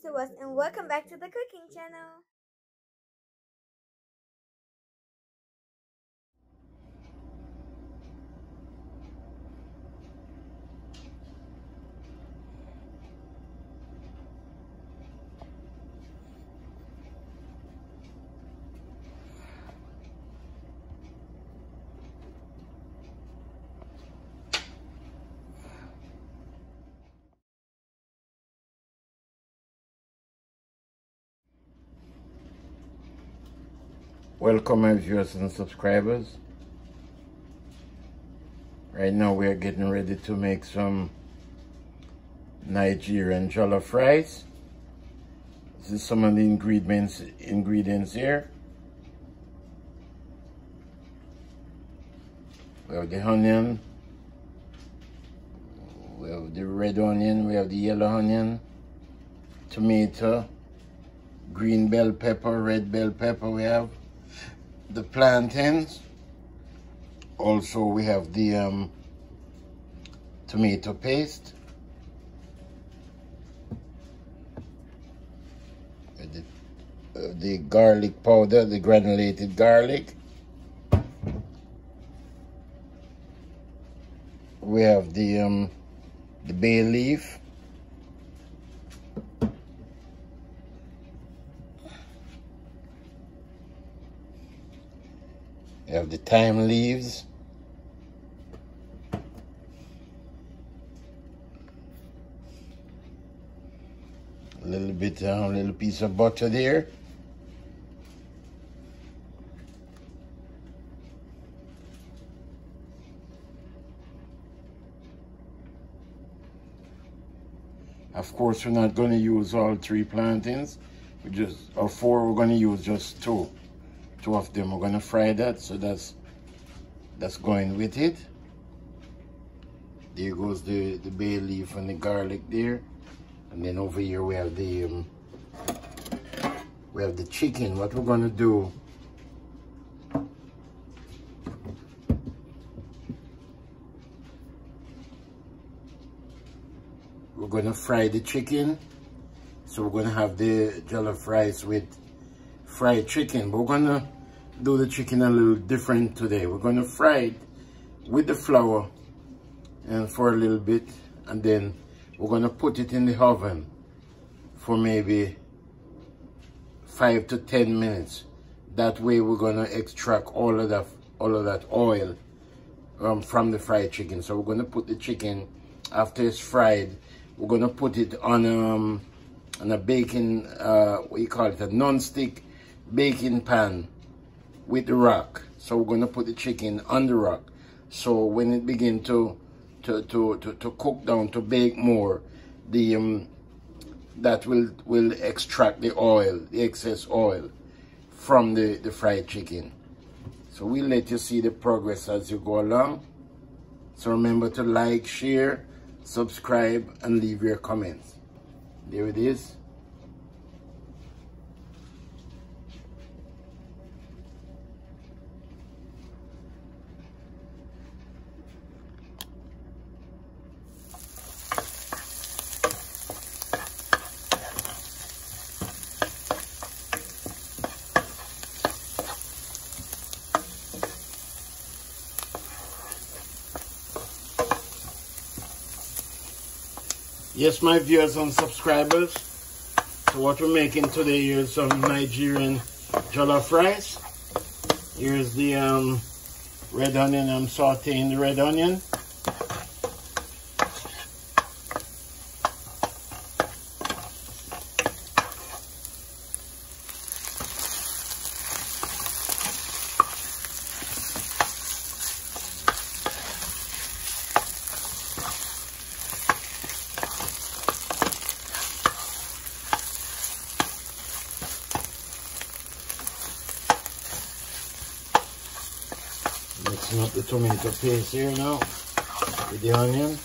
Mr. West and welcome back to the cooking channel. Welcome my viewers and subscribers. Right now we are getting ready to make some Nigerian jollof rice. This is some of the ingredients ingredients here. We have the onion, we have the red onion, we have the yellow onion, tomato, green bell pepper, red bell pepper we have the plantains. Also, we have the um, tomato paste. The, uh, the garlic powder, the granulated garlic. We have the um, the bay leaf. Have the thyme leaves. A little bit, a little piece of butter there. Of course, we're not going to use all three plantains. We just, or four, we're going to use just two two of them we're gonna fry that so that's that's going with it. There goes the the bay leaf and the garlic there. And then over here we have the um, we have the chicken. What we're gonna do? We're gonna fry the chicken. So we're gonna have the jollof rice with fried chicken. We're gonna do the chicken a little different today. We're gonna fry it with the flour and for a little bit and then we're gonna put it in the oven for maybe five to ten minutes. That way we're gonna extract all of that all of that oil um, from the fried chicken. So we're gonna put the chicken after it's fried, we're gonna put it on um on a baking uh what you call it a non-stick baking pan with the rock. So we're going to put the chicken on the rock. So when it begin to to, to, to, to cook down, to bake more, the um, that will will extract the oil, the excess oil from the, the fried chicken. So we'll let you see the progress as you go along. So remember to like, share, subscribe, and leave your comments. There it is. Yes, my viewers and subscribers. So what we're making today is some Nigerian jollof rice. Here's the um, red onion. I'm sauteing the red onion. mixing up the tomato paste here now with the onion.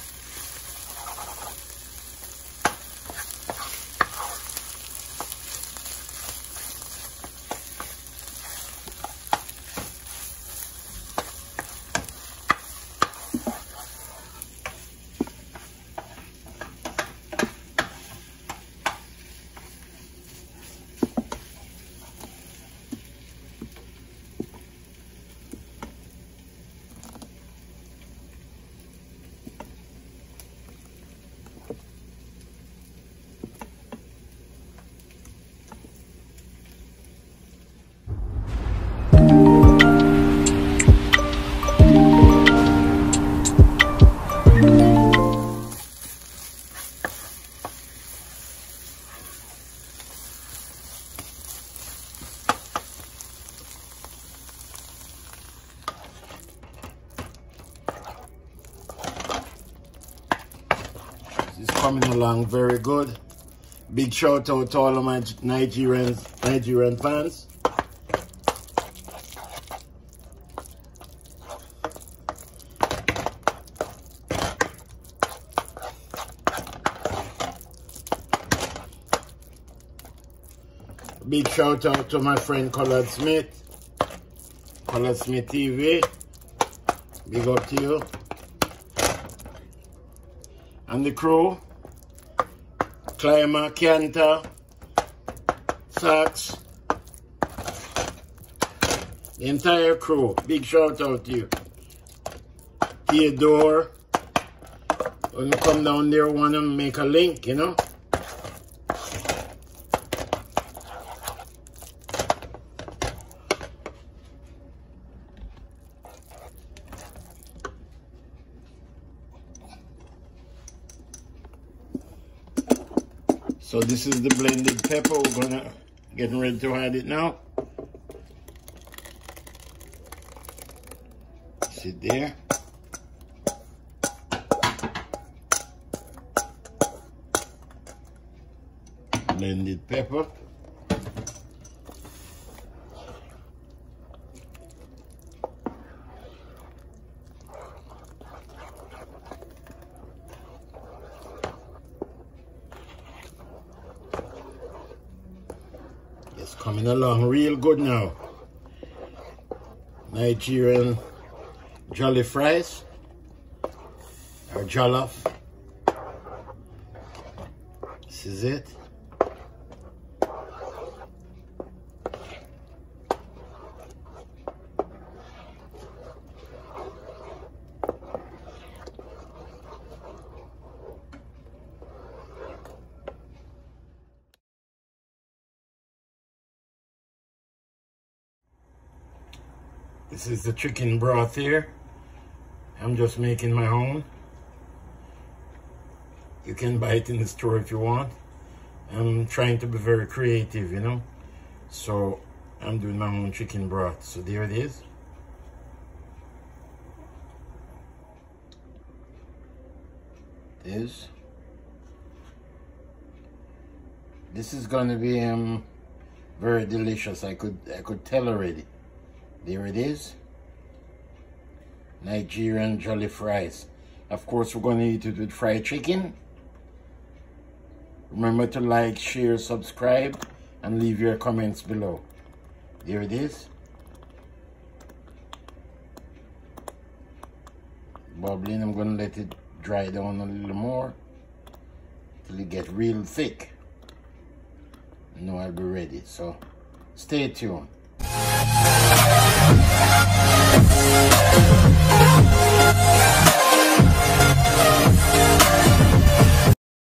Coming along very good. Big shout out to all of my Nigerian Nigerian fans. Big shout out to my friend Collard Smith. Collard Smith TV. Big up to you. And the crew. Climber, Canter, Sax. The entire crew. Big shout out to you. Theodore. When you come down there, want to make a link, you know? So this is the blended pepper. We're gonna getting ready to add it now. Sit there. Blended pepper. It's coming along real good now. Nigerian jollof rice or jollof. This is it. This is the chicken broth here. I'm just making my own. You can buy it in the store if you want. I'm trying to be very creative, you know. So I'm doing my own chicken broth. So there it is. This. This is gonna be um very delicious. I could I could tell already. There it is. Nigerian jollof rice. Of course, we're going to eat it with fried chicken. Remember to like, share, subscribe, and leave your comments below. There it is. Bubbling, I'm going to let it dry down a little more till it get real thick. Now I'll be ready. So stay tuned. Yeah.